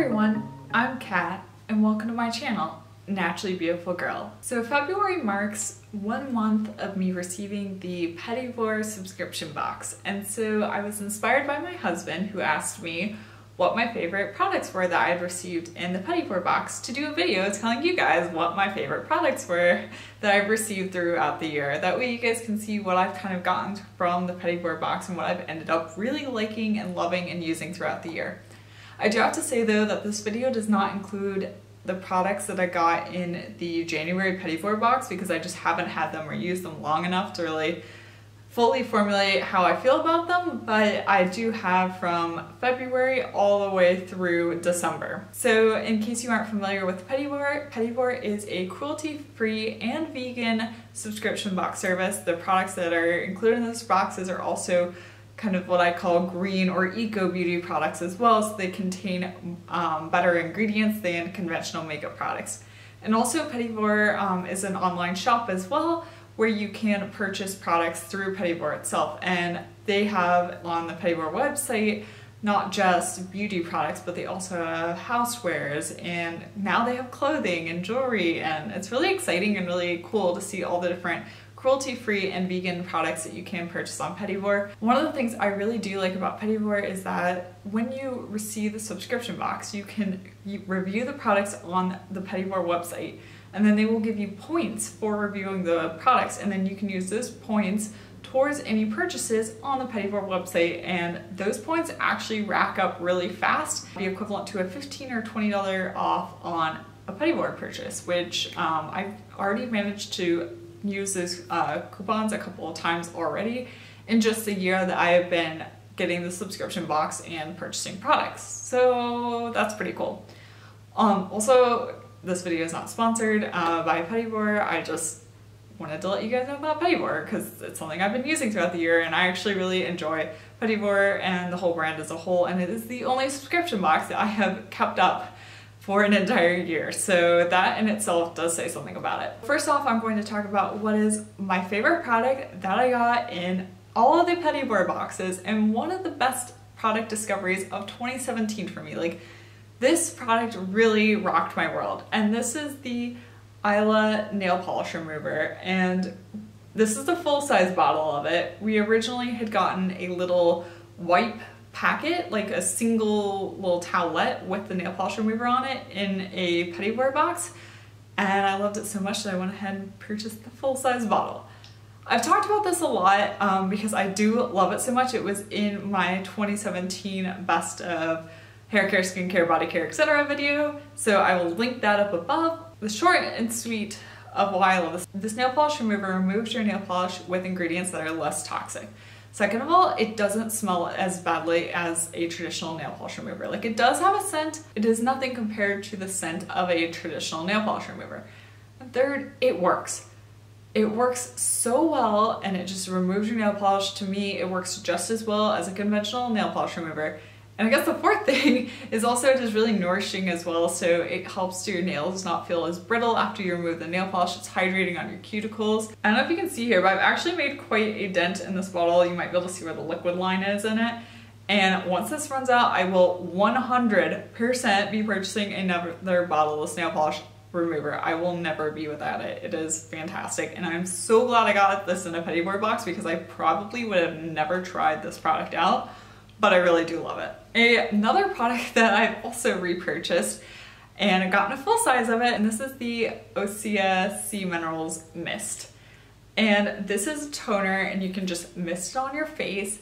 everyone, I'm Kat and welcome to my channel, Naturally Beautiful Girl. So February marks one month of me receiving the Petit subscription box and so I was inspired by my husband who asked me what my favorite products were that I had received in the Petit box to do a video telling you guys what my favorite products were that I've received throughout the year. That way you guys can see what I've kind of gotten from the Petit box and what I've ended up really liking and loving and using throughout the year. I do have to say though that this video does not include the products that I got in the January Petit Vour box because I just haven't had them or used them long enough to really fully formulate how I feel about them, but I do have from February all the way through December. So in case you aren't familiar with Petit Vour, is a cruelty-free and vegan subscription box service. The products that are included in those boxes are also kind of what I call green or eco beauty products as well, so they contain um, better ingredients than conventional makeup products. And also Petit um, is an online shop as well, where you can purchase products through Petit itself. And they have on the Petit website not just beauty products, but they also have housewares and now they have clothing and jewelry and it's really exciting and really cool to see all the different cruelty-free and vegan products that you can purchase on Petit Vour. One of the things I really do like about Petit Vour is that when you receive the subscription box, you can review the products on the Petit Vour website and then they will give you points for reviewing the products and then you can use those points towards any purchases on the Petit Vour website and those points actually rack up really fast, be equivalent to a 15 or $20 off on a Petit Vour purchase, which um, I've already managed to used those uh, coupons a couple of times already in just the year that I have been getting the subscription box and purchasing products. So that's pretty cool. Um, also, this video is not sponsored uh, by Petit I just wanted to let you guys know about Petit because it's something I've been using throughout the year and I actually really enjoy Petit and the whole brand as a whole and it is the only subscription box that I have kept up for an entire year. So that in itself does say something about it. First off, I'm going to talk about what is my favorite product that I got in all of the Petit Vour boxes and one of the best product discoveries of 2017 for me. Like this product really rocked my world. And this is the Aila nail polish remover and this is the full size bottle of it. We originally had gotten a little wipe packet, like a single little towelette with the nail polish remover on it in a Petit Vour box. And I loved it so much that I went ahead and purchased the full-size bottle. I've talked about this a lot um, because I do love it so much. It was in my 2017 best of hair care, skincare, body care, etc. video. So I will link that up above. The short and sweet of why I love this. This nail polish remover removes your nail polish with ingredients that are less toxic. Second of all, it doesn't smell as badly as a traditional nail polish remover. Like it does have a scent, it is nothing compared to the scent of a traditional nail polish remover. And third, it works. It works so well and it just removes your nail polish. To me, it works just as well as a conventional nail polish remover. And I guess the fourth thing is also just really nourishing as well. So it helps to your nails not feel as brittle after you remove the nail polish. It's hydrating on your cuticles. I don't know if you can see here, but I've actually made quite a dent in this bottle. You might be able to see where the liquid line is in it. And once this runs out, I will 100% be purchasing another bottle of nail polish remover. I will never be without it. It is fantastic. And I'm so glad I got this in a Petit Vour box because I probably would have never tried this product out but I really do love it. Another product that I've also repurchased and gotten a full size of it, and this is the Osea Sea Minerals Mist. And this is a toner and you can just mist it on your face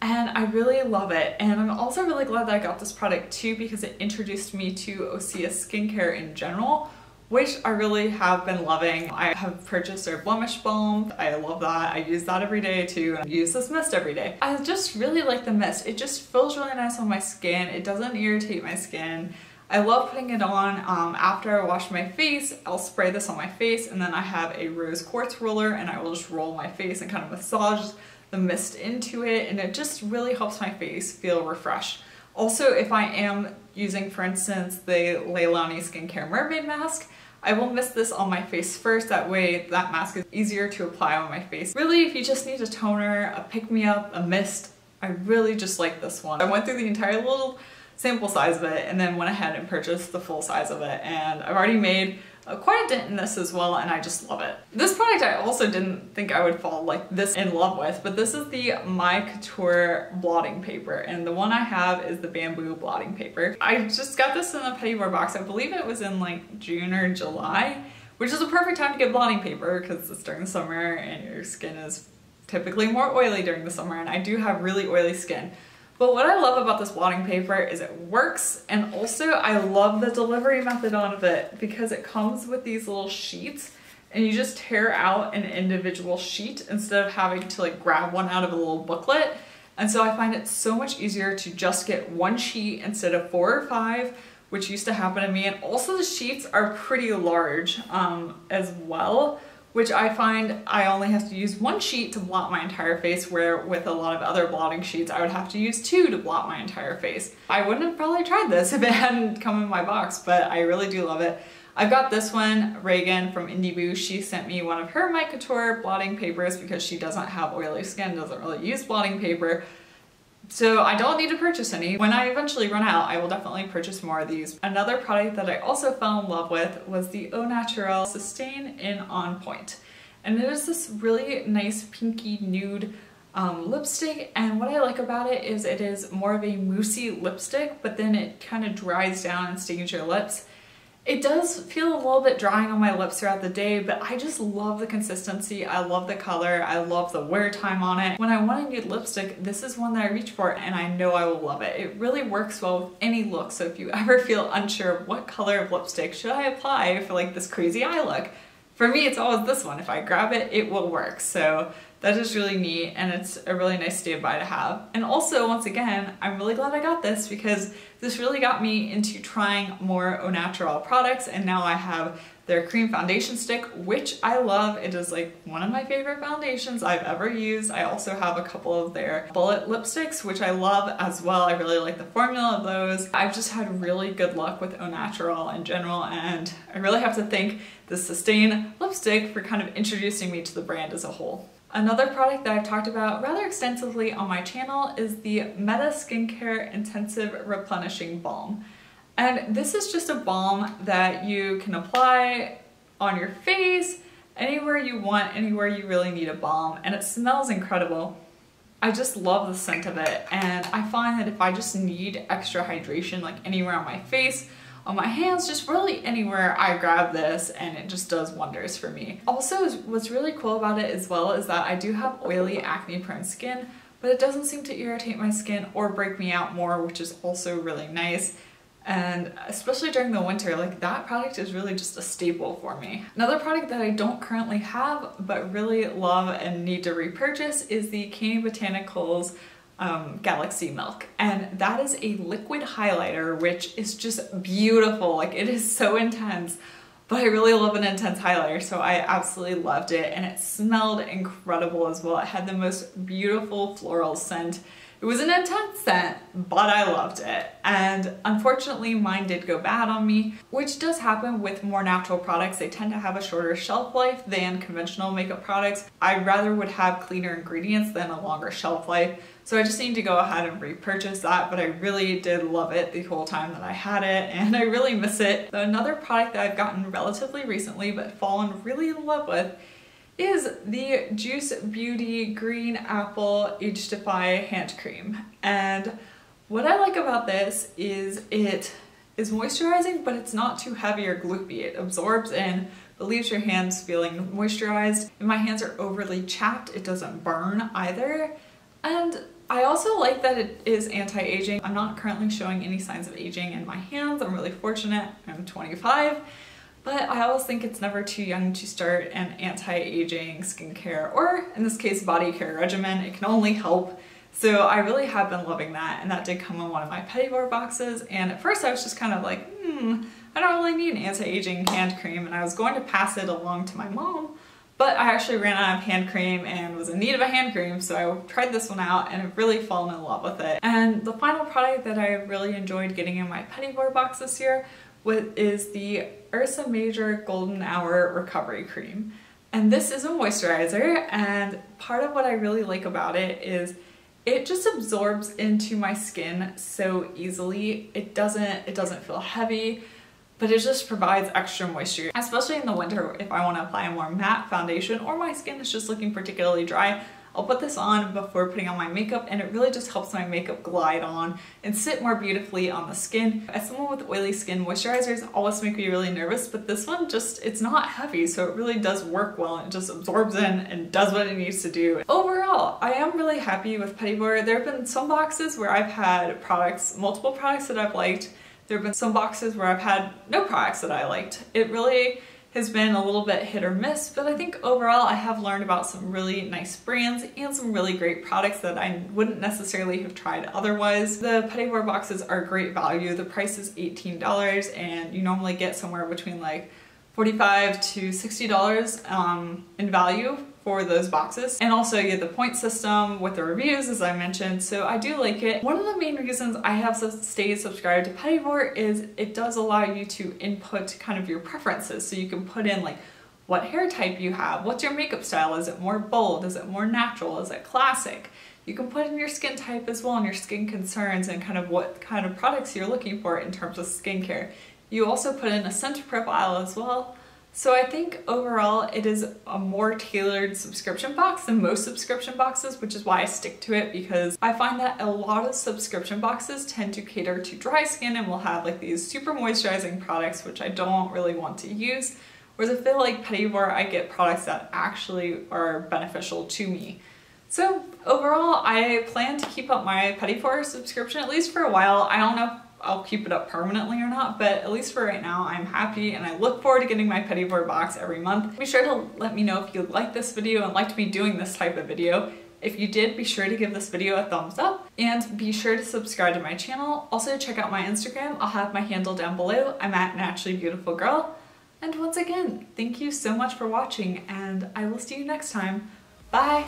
and I really love it. And I'm also really glad that I got this product too because it introduced me to Osea skincare in general, which I really have been loving. I have purchased their blemish balm. I love that. I use that every day too. I use this mist every day. I just really like the mist. It just feels really nice on my skin. It doesn't irritate my skin. I love putting it on um, after I wash my face. I'll spray this on my face and then I have a rose quartz roller and I will just roll my face and kind of massage the mist into it and it just really helps my face feel refreshed. Also, if I am using, for instance, the Leahlani Skincare Mermaid Mask, I will mist this on my face first, that way that mask is easier to apply on my face. Really, if you just need a toner, a pick-me-up, a mist, I really just like this one. I went through the entire little sample size of it and then went ahead and purchased the full size of it and I've already made quite a dent in this as well and I just love it. This product I also didn't think I would fall like this in love with, but this is the Mai Couture blotting paper and the one I have is the bamboo blotting paper. I just got this in the Petit Vour box. I believe it was in like June or July, which is a perfect time to get blotting paper because it's during the summer and your skin is typically more oily during the summer and I do have really oily skin. But what I love about this blotting paper is it works and also I love the delivery method of it because it comes with these little sheets and you just tear out an individual sheet instead of having to like grab one out of a little booklet. And so I find it so much easier to just get one sheet instead of four or five, which used to happen to me. And also the sheets are pretty large um, as well which I find I only have to use one sheet to blot my entire face where with a lot of other blotting sheets I would have to use two to blot my entire face. I wouldn't have probably tried this if it hadn't come in my box, but I really do love it. I've got this one, Reagan from Indie She sent me one of her Mai Couture blotting papers because she doesn't have oily skin, doesn't really use blotting paper. So I don't need to purchase any. When I eventually run out, I will definitely purchase more of these. Another product that I also fell in love with was the Au Naturale SuStain in On Pointe. And it is this really nice pinky nude um, lipstick and what I like about it is it is more of a moussey lipstick but then it kind of dries down and stings your lips. It does feel a little bit drying on my lips throughout the day, but I just love the consistency. I love the color. I love the wear time on it. When I want a nude lipstick, this is one that I reach for and I know I will love it. It really works well with any look. So if you ever feel unsure what color of lipstick should I apply for like this crazy eye look, for me it's always this one. If I grab it, it will work. So that is really neat and it's a really nice standby to have. And also, once again, I'm really glad I got this because this really got me into trying more Au Naturale products and now I have their cream foundation stick, which I love. It is like one of my favorite foundations I've ever used. I also have a couple of their bullet lipsticks, which I love as well. I really like the formula of those. I've just had really good luck with Au Naturale in general, and I really have to thank the SuStain lipstick for kind of introducing me to the brand as a whole. Another product that I've talked about rather extensively on my channel is the Metta Skincare Intensive Replenishing Balm. And this is just a balm that you can apply on your face, anywhere you want, anywhere you really need a balm, and it smells incredible. I just love the scent of it, and I find that if I just need extra hydration, like anywhere on my face, on my hands, just really anywhere I grab this and it just does wonders for me. Also, what's really cool about it as well is that I do have oily acne prone skin, but it doesn't seem to irritate my skin or break me out more, which is also really nice. And especially during the winter, like that product is really just a staple for me. Another product that I don't currently have, but really love and need to repurchase is the Kani Botanicals um, Galaxy Milk. And that is a liquid highlighter, which is just beautiful. Like it is so intense, but I really love an intense highlighter. So I absolutely loved it. And it smelled incredible as well. It had the most beautiful floral scent it was an intense scent, but I loved it. And unfortunately, mine did go bad on me, which does happen with more natural products. They tend to have a shorter shelf life than conventional makeup products. I rather would have cleaner ingredients than a longer shelf life. So I just need to go ahead and repurchase that, but I really did love it the whole time that I had it, and I really miss it. Another product that I've gotten relatively recently, but fallen really in love with is the Juice Beauty Green Apple Age Defy Hand Cream. And what I like about this is it is moisturizing, but it's not too heavy or gloopy. It absorbs in, but leaves your hands feeling moisturized. If my hands are overly chapped, it doesn't burn either. And I also like that it is anti-aging. I'm not currently showing any signs of aging in my hands. I'm really fortunate. I'm 25 but I always think it's never too young to start an anti-aging skincare or in this case body care regimen. It can only help. So I really have been loving that and that did come in one of my Petit Vour boxes and at first I was just kind of like, hmm, I don't really need an anti-aging hand cream and I was going to pass it along to my mom but I actually ran out of hand cream and was in need of a hand cream so I tried this one out and I've really fallen in love with it. And the final product that I really enjoyed getting in my Petit Vour box this year is the Ursa Major Golden Hour Recovery Cream. And this is a moisturizer and part of what I really like about it is it just absorbs into my skin so easily. It doesn't, it doesn't feel heavy but it just provides extra moisture, especially in the winter if I want to apply a more matte foundation or my skin is just looking particularly dry. I'll put this on before putting on my makeup and it really just helps my makeup glide on and sit more beautifully on the skin. As someone with oily skin, moisturizers always make me really nervous, but this one just, it's not heavy, so it really does work well it just absorbs in and does what it needs to do. Overall, I am really happy with Petit Vour. There have been some boxes where I've had products, multiple products that I've liked, there have been some boxes where I've had no products that I liked. It really has been a little bit hit or miss, but I think overall I have learned about some really nice brands and some really great products that I wouldn't necessarily have tried otherwise. The Petit boxes are great value. The price is $18 and you normally get somewhere between like 45 to $60 um, in value for those boxes. And also you get the point system with the reviews as I mentioned, so I do like it. One of the main reasons I have stayed subscribed to Petit Vour is it does allow you to input kind of your preferences. So you can put in like what hair type you have, what's your makeup style, is it more bold, is it more natural, is it classic? You can put in your skin type as well and your skin concerns and kind of what kind of products you're looking for in terms of skincare. You also put in a scent profile as well so I think overall it is a more tailored subscription box than most subscription boxes, which is why I stick to it because I find that a lot of subscription boxes tend to cater to dry skin and will have like these super moisturizing products, which I don't really want to use. Whereas I feel like Petit Vour, I get products that actually are beneficial to me. So overall, I plan to keep up my Petit Vour subscription at least for a while. I don't know I'll keep it up permanently or not, but at least for right now, I'm happy and I look forward to getting my Petit Vour box every month. Be sure to let me know if you like this video and liked me doing this type of video. If you did, be sure to give this video a thumbs up and be sure to subscribe to my channel. Also check out my Instagram. I'll have my handle down below. I'm at Naturally Beautiful Girl. And once again, thank you so much for watching and I will see you next time. Bye!